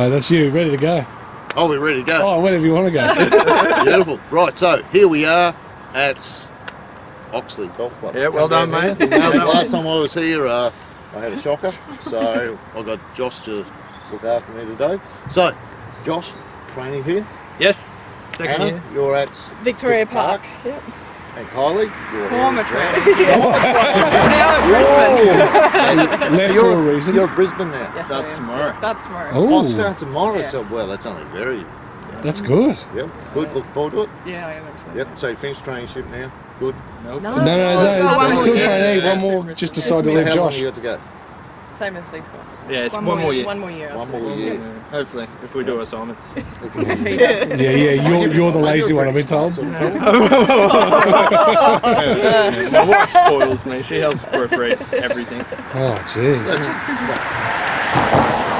Mate, that's you, ready to go. Oh, we're ready to go. Oh, wherever you want to go. Beautiful. Right, so here we are at Oxley Golf Club. Yeah, well Come done, down mate. here. You nailed last time I was here, uh, I had a shocker, so I got Josh to look after me today. So, Josh, training here. Yes, second Anna, year. you're at Victoria Park. Park. Yep. And Kylie, you're Former here as trainer. now at Brisbane. Left for a You're, reason. you're at Brisbane now. Yes, Starts I am. tomorrow. Yeah, starts tomorrow. Oh, Oh, start tomorrow. Yeah. So, well, that's only very. that's good. Yep, good. Look forward to it. Yeah, I am actually. Yep. So you finished traineeship now. Good. Nope. No, No, no, no, one they're more still year. training. Yeah. One more, just decide to Yes, leave How long Josh. you got to go? Same as these guys. Yeah, it's One, one, more year. year. One more year. One more year. Yeah, hopefully, if we do assignments. Yeah. Yeah, yeah, you're, you're the lazy one, I've been told. My wife spoils me. She helps proofread everything. Oh, jeez.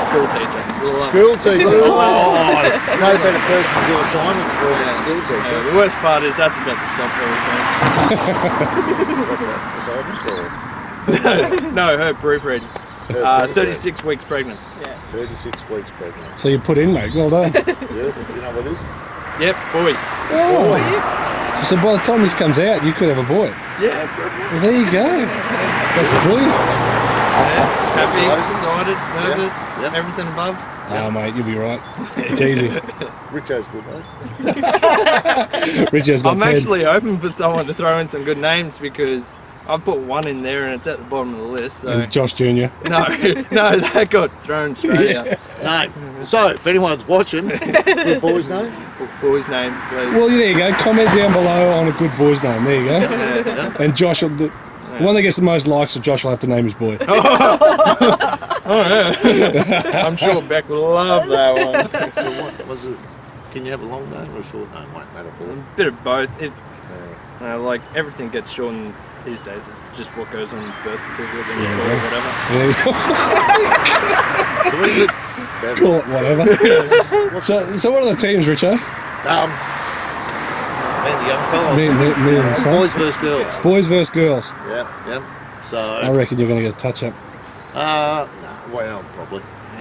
School teacher. School teacher. Oh, no better person to do assignments for than a Yeah. school Yeah, teacher. the worst part is that's about to stop What's that? Assignments or very soon. no, her proofread. Her Uh, 36 weeks pregnant. Yeah. 36 weeks pregnant. So you put in, mate. Well done. Beautiful. You know what it is? Yep, boy. Oh. So by the time this comes out, you could have a boy. Yeah, Well, there you go. That's brilliant. happy, Congratulations. excited, nervous, Yep. everything above. Oh, mate, you'll be right. It's easy. Richo's good, mate. Richard's got I'm 10. actually hoping for someone to throw in some good names because I've put one in there and it's at the bottom of the list. So Josh Jr. no, no, that got thrown straight out. No. So, if anyone's watching, good boy's name? Boy's name, please. Well, there you go. Comment down below on a good boy's name. There you go. Yeah. And Josh, will, the, the one that gets the most likes, so Josh will have to name his boy. I'm sure Beck will love that one. So, what was it? Can you have a long name or a short name? Won't matter for them. bit of both. It, uh, like everything gets shortened these days. It's just what goes on the birth certificate and Yeah, you call it whatever. There you go. So, what is it? Call it whatever. so, so what are the teams, Richo? Um, and the young fella. Me, me, me and the son. Boys versus girls. Boys versus girls. Yeah, yeah. So, I reckon you're going to get a touch up. uh, nah, well, probably.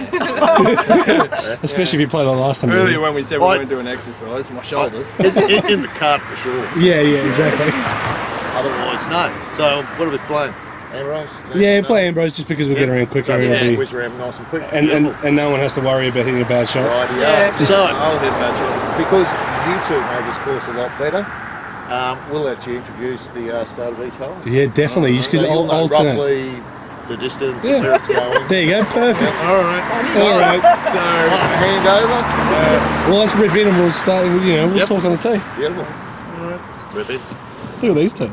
Especially if you played the last time. Earlier when we said we Right. weren't doing exercise, my shoulders. In, in, in the card for sure. Yeah, yeah, exactly. Otherwise, no. So, what are we playing? Ambrose? Yeah, play Ambrose just because we'll get around quicker. So, yeah, it'll be- whiz around nice and quick. and, and, and no one has to worry about hitting a bad shot. Righty Yeah. So, I'll hit bad shots. because you two know this course a lot better, um, we'll let you introduce the uh, start of each hole. Yeah, definitely. You So could you'll know alternate. roughly the distance Yeah. and where it's going. There you go. Perfect. Yep. All right. All right. So Hand over. Well, let's rip in and we'll start. You know, we'll Yep. talk on the tee. Beautiful. Rip it. Look at these two.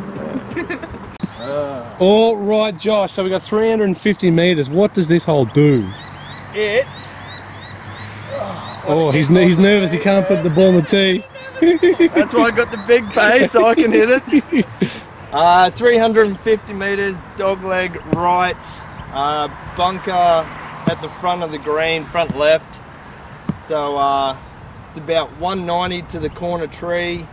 All right, Josh. So we got 350 meters. What does this hole do? it. Oh, he's he's nervous. He can't put the ball in the tee. That's why I got the big pace so I can hit it. Uh, 350 meters, dog leg right, uh, bunker at the front of the green, front left. So uh, it's about 190 to the corner tree,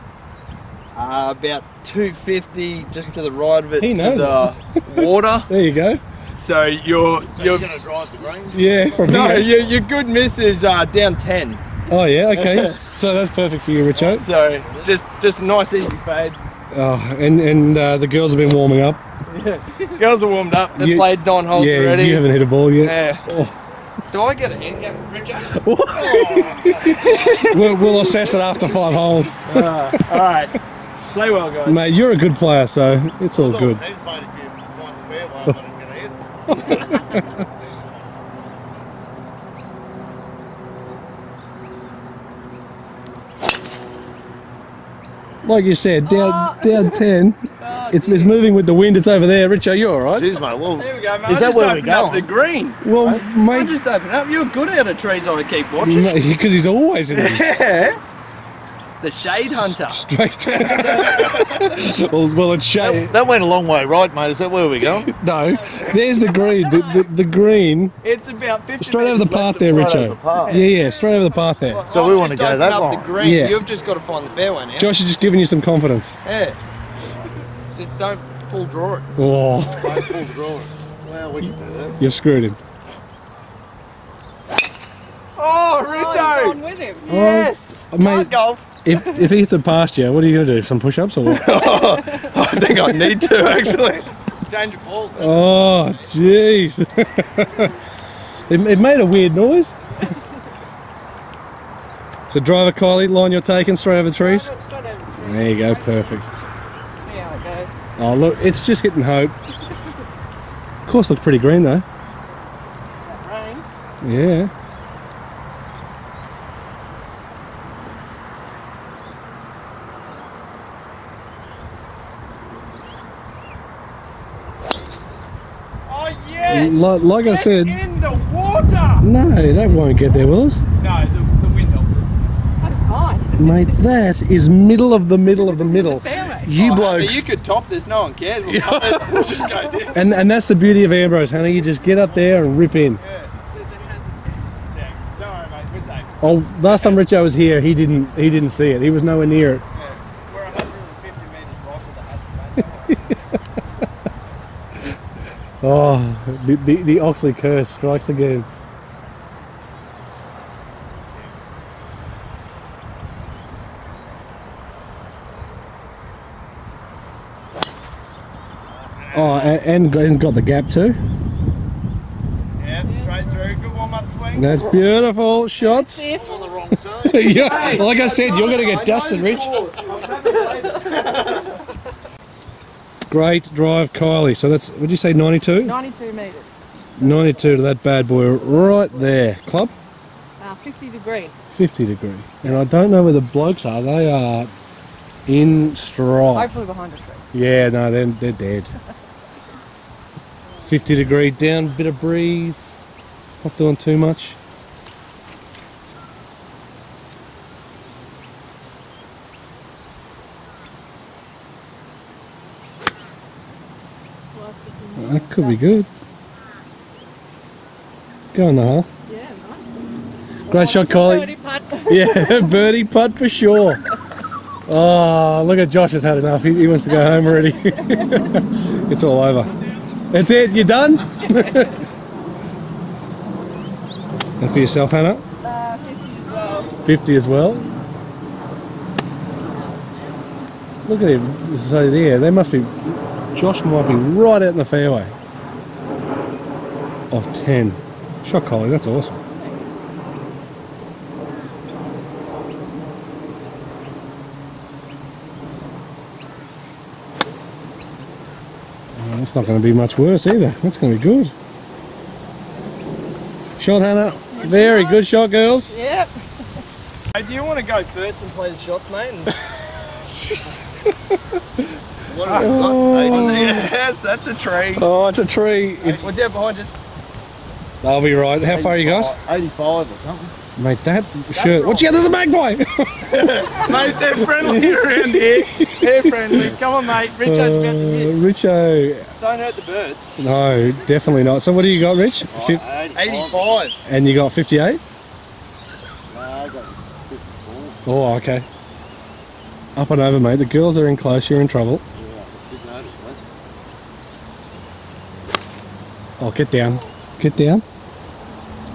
uh, about 250 just to the right of it He to knows the water. There you go. So your So your you're going to drive the green? Yeah, from no, here. your, your good miss is uh, down 10. Oh yeah. Okay. so that's perfect for you, Richo. So just just nice easy fade. Oh, and and uh, the girls have been warming up. Yeah, girls are warmed up. They've You- played nine holes yeah, already. you haven't hit a ball yet. Yeah. Oh. Do I get a handicap, Richard? We'll, we'll assess it after five holes. all right. Play well, guys. Mate, you're a good player, so it's all good. He's made if you find the fair one, but I'm going to hit. Like you said, down oh. down ten. Oh, it's, it's moving with the wind. It's over there. Richo, you all right? Cheers, mate. Well, There we go, mate. Is I that just where we opened up the green. Well, I mate, just opened up. You're good out of trees I keep watching. because he's always in them. Yeah. The shade hunter. Straight. well, well, it's shade. that went a long way right, mate. Is that where we go? No, there's the green. The, the, the green It's about 50 straight over the path there, of Right over the path. Yeah, yeah, straight over the path there. So I've we wanna go opened that up long. the green. Yeah. You've just got to find the fairway now. Josh is just giving you some confidence. Yeah. Just don't full draw it. Oh, Don't full draw. it. Well, we can do that. you've screwed him. Oh, Oh, Richo! on with him. Oh, yes! Oh, mate, golf. If, if he hits it past you, what are you going to do? Some push ups or what? I think I need to actually. Change of balls. Oh, jeez. it, it made a weird noise. so, driver Kylie, line you're taking straight over the trees. Straight over the tree. There you go, perfect. See how it goes. Oh, look, it's just hitting hope. Of course looks pretty green though. That rain. Yeah. Oh, yes! Like, like I said, in the water! no, that won't get there, will it? No, the, the window. That's fine. Mate, that is middle of the middle of the middle. You Oh, blokes. But you could top this, no one cares. We'll, pop we'll just go down. And and that's the beauty of Ambrose, honey. You just get up there and rip in. Yeah, don't worry, mate. We're safe. Oh, last time Richo was here, he didn't he didn't see it. He was nowhere near it. Yeah. We're 150 metres right with the hazard, mate. Oh, the, the, the Oxley curse strikes again. Oh, and, and he's got the gap too. Yeah, straight through. Good warm up swing. That's beautiful shots. Safe. On the wrong side. yeah, like I said, you're going to get dusted, Rich. Great drive, Kylie. So that's, would you say 92? 92 metres. 92 to that bad boy right there. Club? Uh, 50 degree. 50 degree. And I don't know where the blokes are. They are in stride. Hopefully behind a tree. Yeah, no, they're, they're dead. 50 degree down, bit of breeze. It's not doing too much. That could be good. Go in the hole. Yeah, nice. Great shot, Kylie. Birdie putt. Yeah, birdie putt for sure. Oh, look at Josh has had enough. He, he wants to go home already. it's all over. That's it. You're done. and for yourself, Hannah, Uh, 50 as well. 50 as well. Look at him. So there, they must be. Josh might be right out in the fairway. Of 10. Shot Collie, that's awesome. That's not going to be much worse either. That's going to be good. Shot, Hannah. Very good shot, girls. Yep. Hey, do you want to go first and play the shots, mate? What have? 80? yes, that's a tree. Oh, it's a tree. It's, What's that behind you? I'll be right. How far you got? 85 or something. Mate, that shirt. Watch out, there's a magpie! Mate, they're friendly around here. They're friendly. Come on, mate. Richo's about to hit. Uh, Richo, Don't hurt the birds. no, definitely not. So what do you got, Rich? Fif- 85. and you got 58? No, I got 54. Oh, okay. Up and over, mate. The girls are in close. You're in trouble. Yeah, I did notice that. Oh, get down. Get down.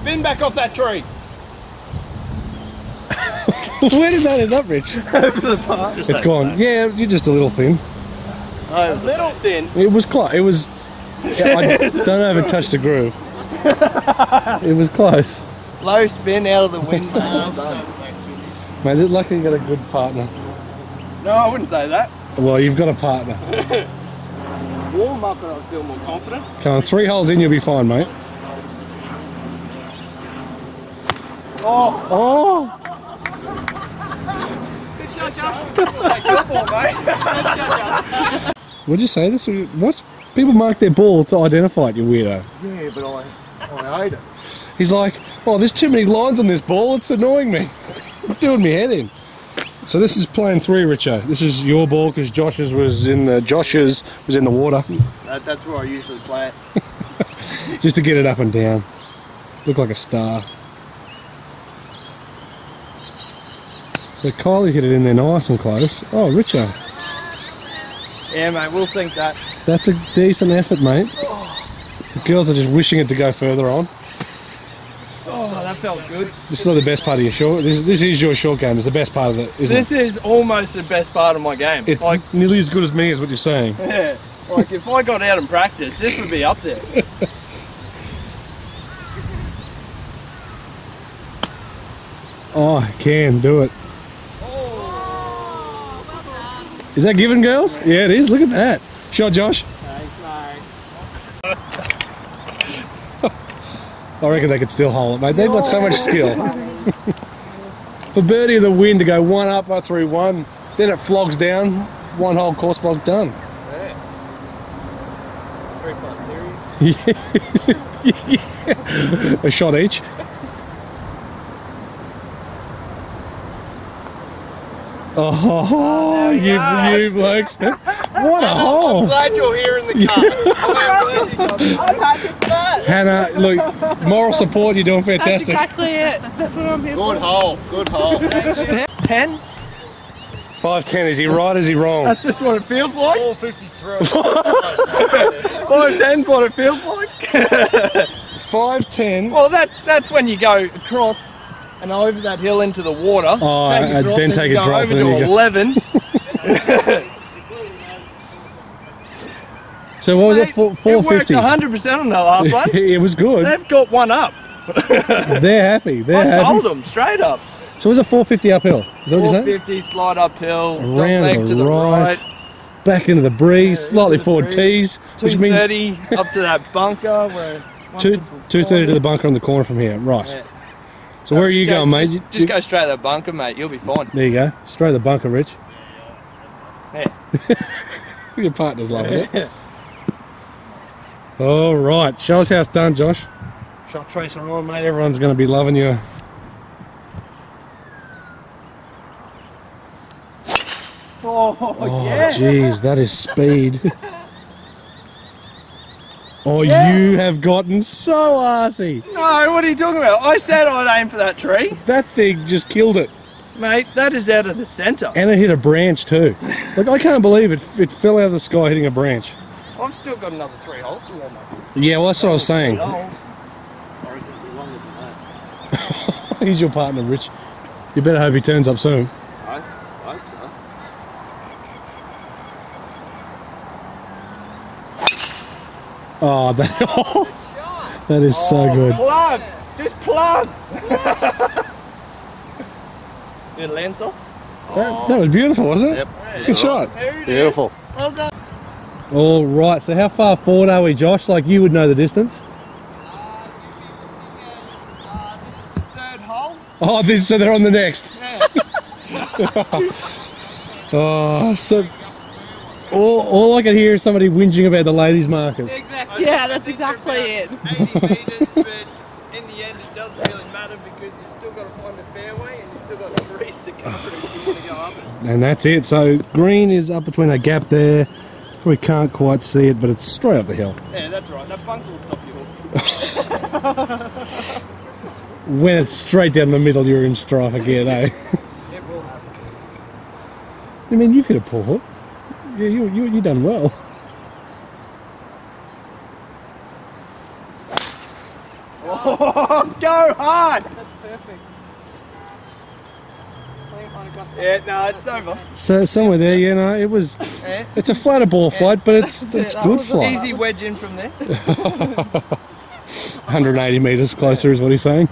Spin back off that tree. Where did that end up, Rich? Just It's over gone. there. Yeah, you're just a little thin. A little thin. It was close. It was. I don't know if it touched the groove. It was close. Low spin out of the wind. the- No, just over. Mate, luckily you got a good partner. no, I wouldn't say that. Well, you've got a partner. Warm up and I'll feel more confident. Come on, three holes in, you'll be fine, mate. Oh, Oh! Good shot, Josh. take your ball, mate. What'd you say? This what? People mark their ball to identify it, you weirdo. Yeah, but I, I ate it. He's like, oh, there's too many lines on this ball. It's annoying me. It's doing me head in. So this is playing three, Richo. This is your ball because Josh's was in the Josh's was in the water, That, that's where I usually play it. just to get it up and down. Look like a star. So Kylie hit it in there nice and close. Oh, Richo, Yeah, mate, we'll think that. that's a decent effort, mate. Oh. The girls are just wishing it to go further on. Oh, felt good. This is not the best part of your short. This, this is your short game. It's the best part of it, isn't This is almost the best part of my game. It's like, nearly as good as me, is what you're saying. yeah, like if I got out and practiced, this would be up there. Oh, I can do it. Oh, is that given, girls? Yeah, it is. Look at that. Shot, Josh. I reckon they could still hold it, mate. They've got so much skill. For birdie of the wind to go one up by through one, then it flogs down, one whole course flog done. Three plus series. A shot each. Oh, oh you, gosh. you blokes. What a I'm hole. glad you're here in the car. I'm glad you got me. I'm happy for that. Hannah, look, moral support, you're doing fantastic. That's fantastic. exactly it. That's what I'm here Good for. hole, good hole. Ten? 5'10, is he right, is he wrong? That's just what it feels like. 453. Five ten's what it feels like. 5'10. Well, that's that's when you go across and over that hill into the water. Oh, take a uh, drop, then you take a go drop, over to eleven. So what was it, Four- worked 450? 100 percent on that last one. it was good. They've got one up. They're happy. They're I happy. told them straight up. So it was a 450 uphill. Is that what 450 slide uphill, Around to the the right, right, back into the breeze, Yeah, slightly the forward tees, which means 230 up to that bunker where. two, 230 to the bunker on the corner from here. Right. Yeah. So where are you Go- going, mate? Just, just go straight to the bunker, mate. You'll be fine. There you go. Straight to the bunker, Rich. Yeah. Your partner's loving it. All right. Show us how it's done, Josh. Shot tracer on, mate. Everyone's going to be loving you. Oh, Oh, yeah. jeez, that is speed. Oh, Yeah. you have gotten so arsey. No, what are you talking about? I said I'd aim for that tree. That thing just killed it. Mate, that is out of the centre. And it hit a branch too. Like, I can't believe it, it fell out of the sky hitting a branch. I've still got another three holes to warm up. Yeah, well, that's what I was saying. Holes. He's your partner, Rich. You better hope he turns up soon. I, I hope so. Oh, that, that is so oh, good. Plug! Just plug! Good Lancer? That, that was beautiful, wasn't it? Yep. Good shot. There it is. Beautiful. Well done. All right, so how far forward are we, Josh? Like you would know the distance. Uh, this is the third hole. Oh, this so they're on the next. Yeah. Oh, so all, all I can hear is somebody whinging about the ladies' market. exactly. Yeah, that's exactly it. 80 metres, but in the end it doesn't really matter because you've still got to find a fairway and you've still got trees to cover if you want to go up it. And that's it. So green is up between that gap there. Probably can't quite see it, but it's straight up the hill. Yeah, that's right. That bunker will stop you. When it's straight down the middle, you're in strife again, eh? It will happen. I mean, you've hit a pull hook. Yeah, you you you done well. Oh, go hard! That's perfect. Yeah, no, it's over. So somewhere there, you know, it was. Yeah. It's a flatter ball flight, but it's That's it's that good flight. Easy wedge in from there. 180 meters closer is what he's saying.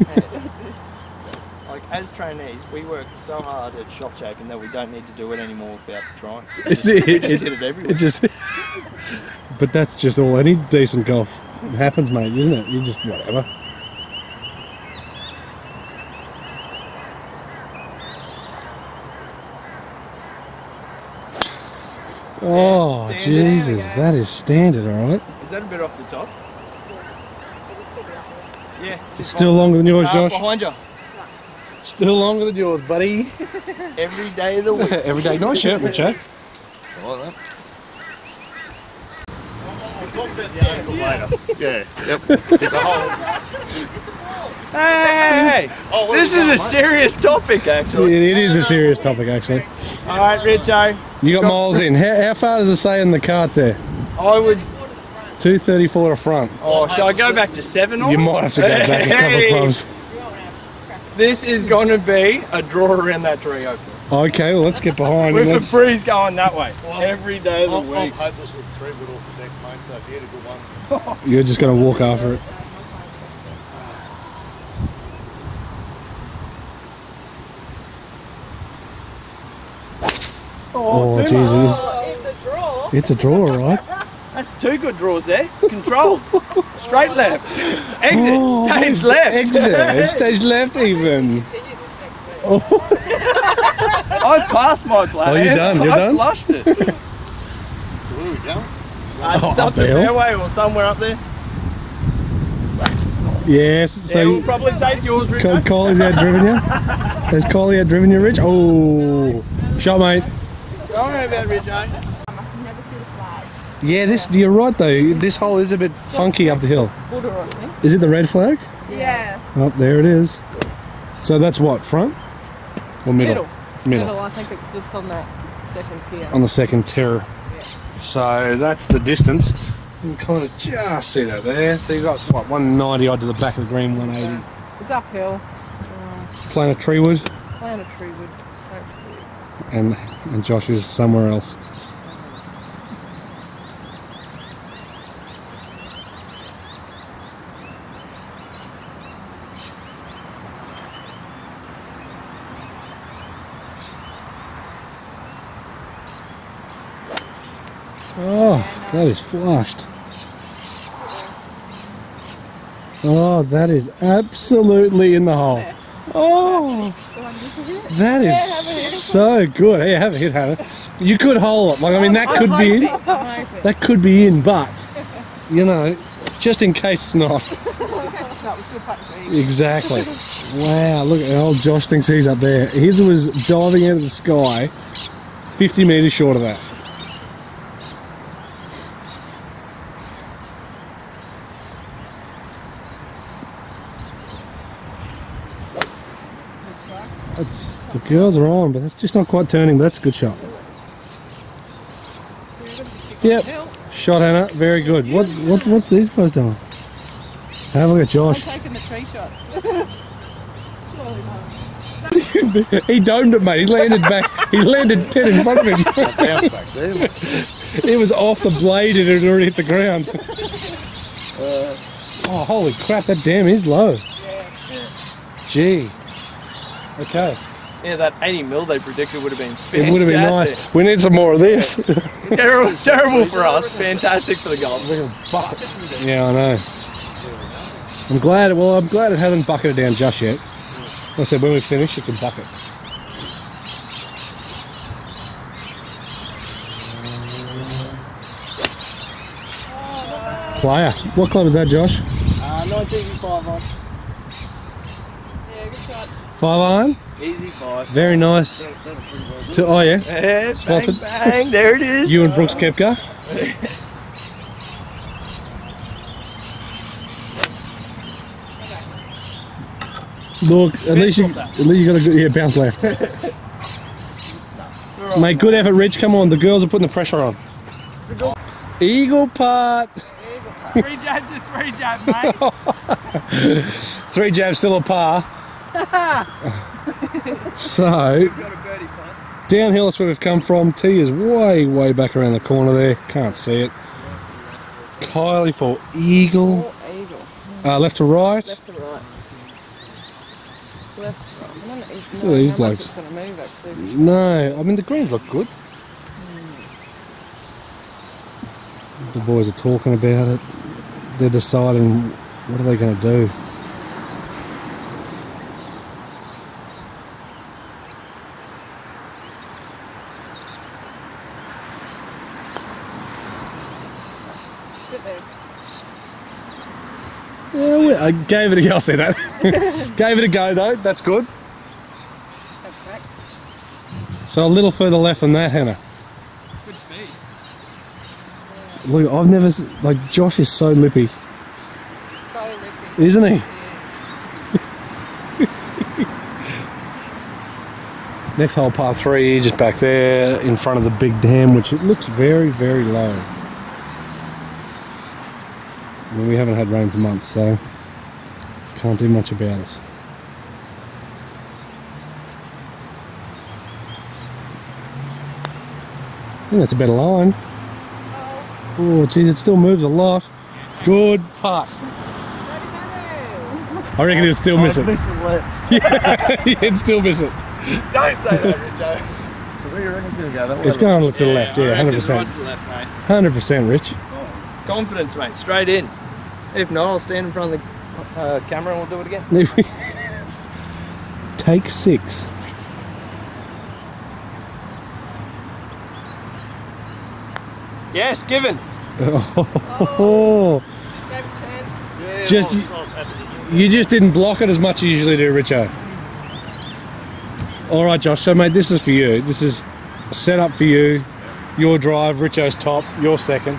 Like as trainees, we work so hard at shot shaping that we don't need to do it anymore without trying. It's- we it- just it- hit it everywhere. It just. but that's just all any decent golf happens, mate, isn't it? You just whatever. Oh Standard. Jesus, that is standard, all right. Is that a bit off the top? Yeah. It's still longer than yours, Josh. behind you. Still longer than yours, buddy. Every day of the week. Every day, nice shirt, Richard. I like that. We'll talk about the article later. Yeah, yep. There's a whole. Hey, hey, hey! Oh, This is a serious topic, It, actually. it is a serious topic, actually. All right, Richo. You got miles in. How, how far does it say in the cards there? I would. 234 to front. Oh, shall I go back to seven? You might have to go back a couple of clubs. This is going to be a draw around that tree, hopefully. Okay, well let's get behind him. With Let's, a breeze going that way Well, every day of the I'm, I'm week. hopeless with three wood off the deck, mate, so if you had a good one. you're just going to walk after it. Oh, too It's a draw. It's a draw, right? That's two good draws there. Control. Straight left. Exit. Oh, Stage ex- left. Exit. Stage left even. Oh. I passed my plan. Oh, you're done, you're I done? flushed it. Where we going? Uh, Oh, it's up up the the fairway or somewhere up there. Yes. So So yeah, we'll probably take yours, Richo. Col- Coley's out driven you? Has Coley out driven you, Rich? Oh, shot, mate. Don't worry about Richo. I can never see the flag. Yeah, this you're right though. This hole is a bit funky up the hill. Buddha, Is it the red flag? Yeah. Oh, there it is. So that's what front or middle? Middle. Middle. Middle, I think it's just on that second pier. On the second terror. So that's the distance. You can kind of just see that there. So you got what 190 odd to the back of the green, 180. It's uphill. Playing a tree wood, Plant a tree wood. hopefully. and and Josh is somewhere else. Oh, that is flushed. Oh, that is absolutely in the hole. Oh, that is so good. Hey, have a hit, Hannah. You could hole it. Like, I mean, that could be in. That could be in, but you know, just in case it's not. Exactly. Wow, look at old Josh thinks he's up there. His was diving out of the sky, 50 metres short of that. That's, the girls are on, but that's just not quite turning, but that's a good shot. Yep. Hill. Shot Hannah, very good. What, what, what's these guys doing? Have a look at I'm Josh. taking the tree shot. Surely not. he domed it, mate. He landed back. He landed 10 in front of him. Bounce back there. it was off the blade and it had already hit the ground. oh, holy crap, that dam is low. Gee. Okay. Yeah, that 80 mil they predicted would have been fantastic. It would have been nice. We need some more of this. terrible, terrible for us. Fantastic for the golf. yeah, I know. I'm glad, it well, I'm glad it hasn't bucketed down just yet. Like I said, when we finish, it can bucket. Player. What club is that, Josh? Uh, 1985 on. Yeah, good shot. Five iron? Easy five. Very nice. To, oh, yeah. Yeah, bang, Spotted. bang, there it is. You and Brooks Koepka. Look, at least you, at least you got a good yeah bounce left. Mate, good effort, Rich. Come on, the girls are putting the pressure on. Eagle putt. Three jabs is three jabs, mate. Three jabs, still a par. so Got a birdie putt. downhill, that's where we've come from. T is way, way back around the corner there. Can't see it. Kylie for eagle. Eagle. Uh, left to right. Left to right. Left to right. I don't know, Look at these how much blokes. going to move actually. No, I mean the greens look good. The boys are talking about it. They're deciding what are they going to do. I gave it a go. I'll say that. gave it a go though. That's good. Have a crack. So a little further left than that, Hannah. Good speed. Look, I've never like Josh is so lippy, So lippy. isn't he? Next hole, par three, just back there in front of the big dam, which it looks very, very low. I mean, we haven't had rain for months, so can't do much about it. I think that's a better line. Oh. oh, geez, it still moves a lot. Good putt. I reckon he'll still miss it. Yeah, he'd still miss it. Don't say that, Richo. Where you it's going to go? It's going to the yeah, left, yeah, 100%. Right to left, mate. 100%, Rich. Oh, confidence, mate, straight in. If not, I'll stand in front of the uh, camera and we'll do it again. Take six. Yes, given. Oh, Gave a chance. Yeah, Just- I was, I was happy to get you just didn't block it as much as you usually do, Richo. All right, Josh. So, mate, this is for you. This is set up for you. Your drive, Richo's top. Your second.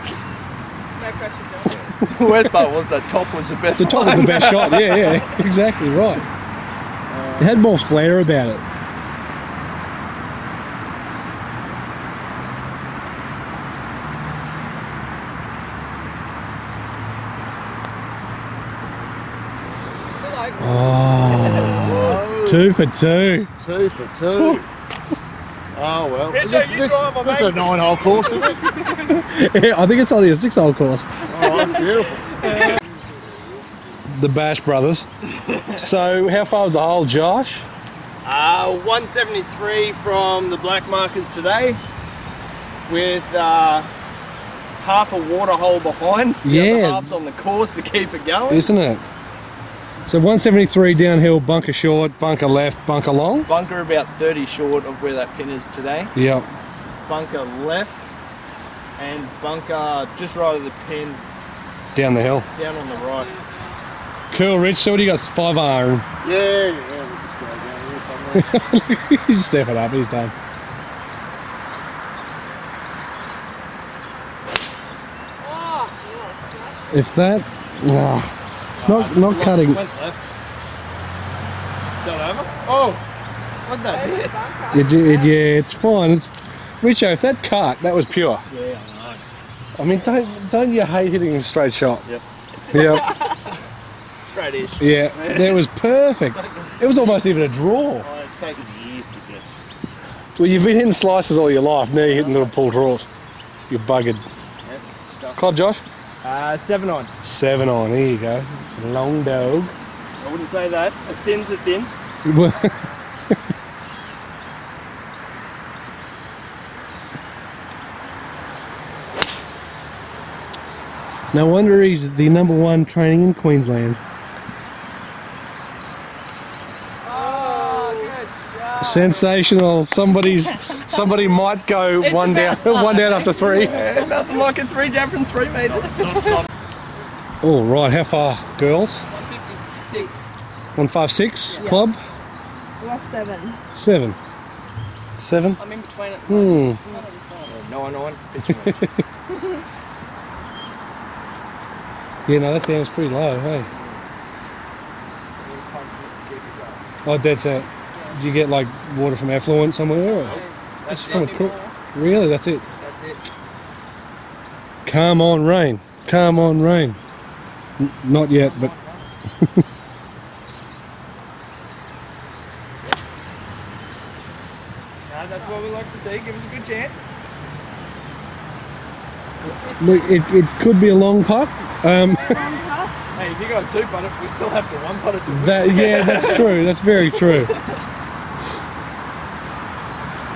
No pressure, Josh. The worst part was that top was the best The top was the best shot. Yeah, yeah, exactly right. It had more flair about it. Still open. Oh, two for two. Two for two. Oh well. Richard, this, this, this is a nine hole course, isn't it? Yeah, I think it's only a six-hole course. Oh, beautiful. The Bash Brothers. So, how far was the hole, Josh? Uh, 173 from the black markers today with uh, half a water hole behind. The Yeah. other half's on the course to keep it going. Isn't it? So 173 downhill, bunker short, bunker left, bunker long. Bunker about 30 short of where that pin is today. Yep. Bunker left and bunker just right of the pin Down the hill. down on the right. Cool, Rich. So what do you got? Five iron. Yeah, yeah. We'll just go down here somewhere. He's stepping up. He's done. Oh, If that, oh, it's not not cutting. Went left. Is that over? Oh, what that it, yeah, it's fine. It's Richo. If that cut, that was pure. Yeah, I mean, don't don't you hate hitting a straight shot? Yep. Yep. Straight ish. Yeah. That was perfect. It was almost even a draw. Oh, it's taken years to get. Well, you've been hitting slices all your life. Now you're hitting little pull draws. You're buggered. Yep, stuff. Club, Josh. Uh, seven on. Seven on. Here you go. Long dog. I wouldn't say that. A thin's a thin. no wonder he's the number one training in Queensland. Oh. Sensational. Somebody's somebody might go It's one down, time. one down after three. Yeah, nothing like a three jump from three metres. All right. How far, girls? 156. One five six. Yeah. Club Left seven. seven. Seven. I'm in between it. Hmm. Nine nine. Pitch me. Yeah, no, that dam's pretty low. Hey. Oh, that's set. Do you get like water from effluent somewhere? Or? That's from a it. crook. Really? That's it. That's it. Come on, rain. Come on, rain. N- not yet, but that's what we like to see. Give us a good chance. look, it, it could be a long putt. Um, Hey, if you guys do putt it, we still have to one putt it to win. that, yeah, that's true. That's very true.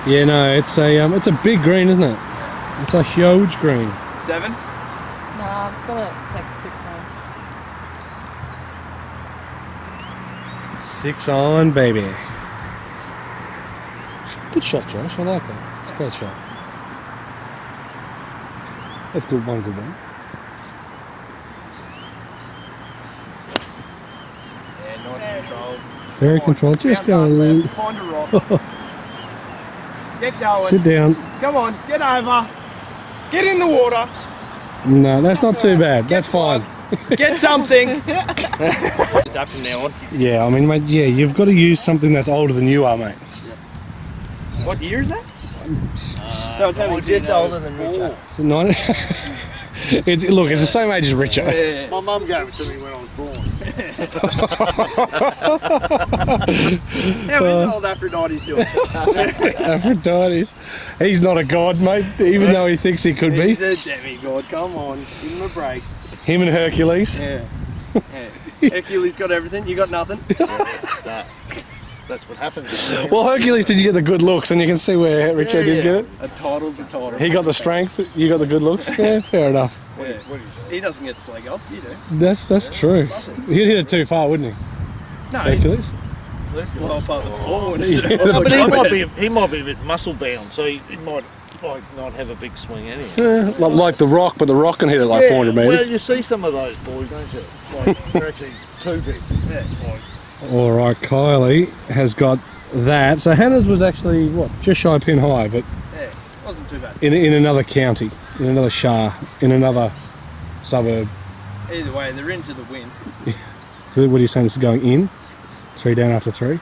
Yeah, no, it's a um, it's a big green, isn't it? It's a huge green. Seven. Nah, I've got to take six home. Six on, baby. Good shot, Josh. I like that. It's a great shot. That's good. One good one. Yeah, nice and controlled. Very on, controlled. Just go. left, Find a rock. Get going. Sit down. Come on, get over. Get in the water. No, that's not too bad. That's fine. Get something. Is that from now on? Yeah, I mean, mate, yeah, you've got to use something that's older than you are, mate. What year is that? Uh, so it's only just older than Richard. So nine, It's, look, it's the same age as Richo. Yeah. My mum gave it to me when I was born. How is uh, old Aphrodite's doing? Aphrodite's. He's not a god, mate, even though he thinks he could be. He's a demigod. Come on, give him a break. Him and Hercules. Yeah. yeah. Hercules got everything. You got nothing. That, that's what happens. Well, Hercules did you get the good looks, and you can see where Richard Yeah, did get it. A title's a title. He got the strength, you got the good looks. Yeah, fair enough. Yeah. He doesn't get to play golf. You do. That's that's true. He'd hit it too far, wouldn't he, No. Hercules? Well, apart from the oh. ball. Oh, but he might be he might be a bit muscle bound, so he, he might like not have a big swing anyway. Yeah, like, like the Rock, but the Rock can hit it like 400 well, metres. you see some of those boys, don't you? Like they're actually too big. Yeah, like, All right, Kylie has got that. So Hannah's was actually what just shy of pin high, but Yeah. Wasn't too bad. in in another county, in another shah, in another suburb. Either way, they're into the win. So what are you saying? This is going in? Three down after three.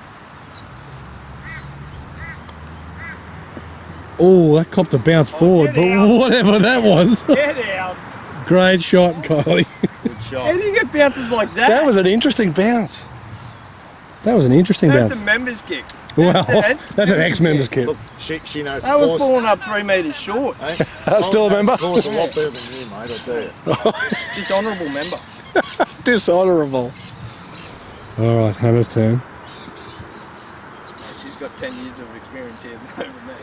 Oh, that copped a bounce oh, forward, but out. whatever that was. Get out! Great shot, Kylie. good How shot. do you get bounces like that? That was an interesting bounce. That was an interesting That's bounce. a members kick. Well, That's that's an ex-members kick. Look, she, she knows That the was course. pulling up three metres short. eh? I'm still a member. the course a lot better than you, mate. I tell you. Dishonourable member. Dishonourable. All right, Hannah's turn. She's got 10 years of experience here over me.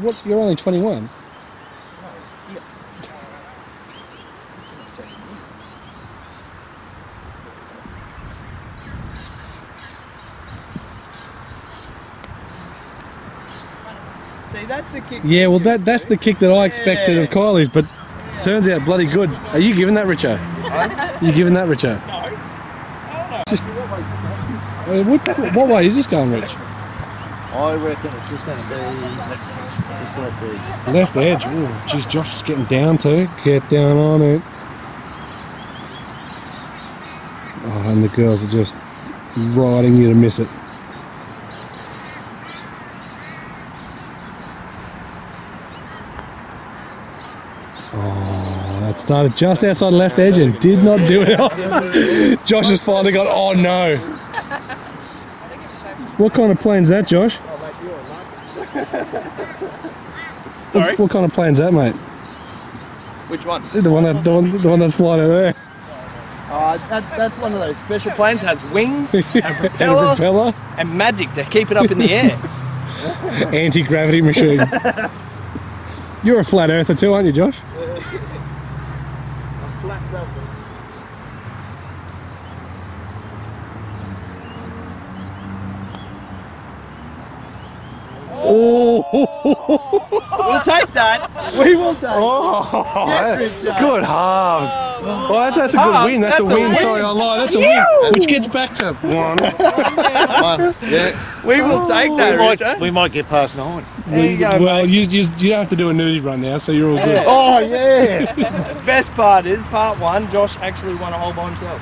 What? You're only 21. See, that's the kick. Yeah, well, that that's the kick that I expected of Kylie's, but turns out bloody good. Are you giving that, Richo? Are you giving that, Richo? No. Just, uh, what, what way is this going, Rich? I reckon it's just going to be left edge. Just left edge. Left edge. Oh, geez, Josh is getting down to it. Get down on it. Oh, and the girls are just riding you to miss it. Oh, that started just outside the left edge and did not do it. Josh has finally got. Oh no! What kind of plane's that, Josh? Sorry? What, what kind of plane's that, mate? Which one? The one that the one, the one that's flying over there. Uh, that's, that's one of those special planes. Has wings, and And a propeller, propeller. and magic to keep it up in the air. Anti gravity machine. You're a flat earther too, aren't you, Josh? Flats up. Oh, we'll take that. We will take oh Yes, eh? good halves. Oh. Well, that's, that's a good Halves? win. That's, That's a a win. win. Sorry, I lied. That's a win. Which gets back to one. One. Yeah. We will take We that, might, Richard. we might get past nine. There you go, well, you, you, you don't have to do a nudie run now, so you're all good. Oh, yeah. Best part is part one. Josh actually won a hole by himself.